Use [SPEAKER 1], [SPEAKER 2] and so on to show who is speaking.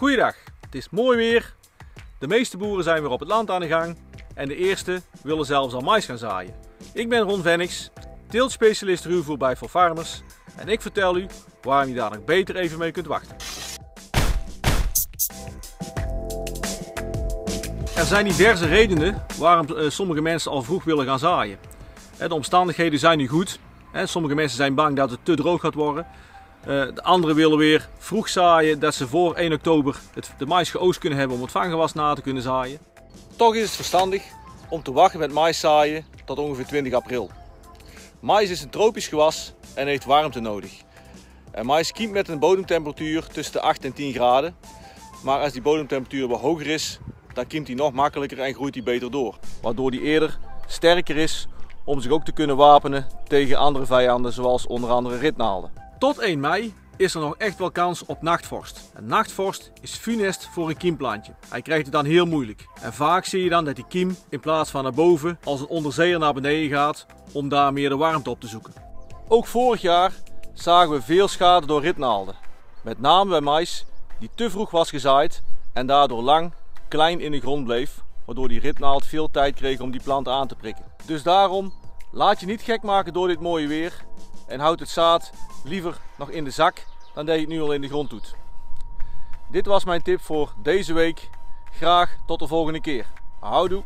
[SPEAKER 1] Goeiedag, het is mooi weer. De meeste boeren zijn weer op het land aan de gang en de eerste willen zelfs al mais gaan zaaien. Ik ben Ron Vennix, teeltspecialist ruwvoer bij For Farmers en ik vertel u waarom je daar nog beter even mee kunt wachten. Er zijn diverse redenen waarom eh, sommige mensen al vroeg willen gaan zaaien. De omstandigheden zijn nu goed. Sommige mensen zijn bang dat het te droog gaat worden. Eh, de anderen willen weer vroeg zaaien, dat ze voor 1 oktober het, de mais geoost kunnen hebben om het vanggewas na te kunnen zaaien. Toch is het verstandig om te wachten met mais zaaien tot ongeveer 20 april. Mais is een tropisch gewas en heeft warmte nodig. En mais kiemt met een bodemtemperatuur tussen de 8 en 10 graden. Maar als die bodemtemperatuur wat hoger is, dan kiemt hij nog makkelijker en groeit hij beter door. Waardoor hij eerder sterker is om zich ook te kunnen wapenen tegen andere vijanden zoals onder andere ritnaalden. Tot 1 mei is er nog echt wel kans op nachtvorst. Een nachtvorst is funest voor een kiemplantje. Hij krijgt het dan heel moeilijk. En vaak zie je dan dat die kiem in plaats van naar boven als een onderzeeër naar beneden gaat om daar meer de warmte op te zoeken. Ook vorig jaar zagen we veel schade door ritnaalden. Met name bij mais die te vroeg was gezaaid en daardoor lang klein in de grond bleef, waardoor die ritnaald veel tijd kreeg om die plant aan te prikken. Dus daarom laat je niet gek maken door dit mooie weer en houd het zaad liever nog in de zak dan dat je het nu al in de grond doet. Dit was mijn tip voor deze week. Graag tot de volgende keer. Houdoe!